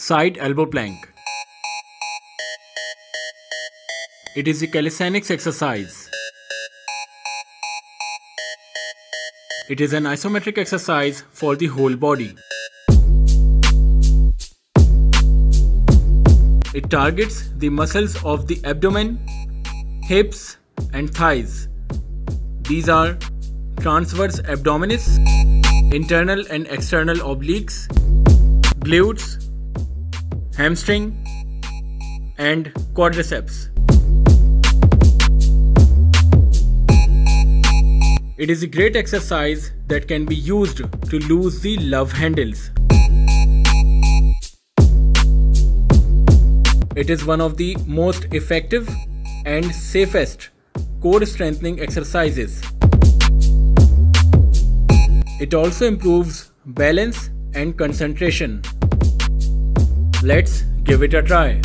Side elbow plank. It is a calisthenics exercise. It is an isometric exercise for the whole body. It targets the muscles of the abdomen, hips and thighs. These are transverse abdominis, internal and external obliques, glutes, hamstring, and quadriceps. It is a great exercise that can be used to lose the love handles. It is one of the most effective and safest core strengthening exercises. It also improves balance and concentration. Let's give it a try.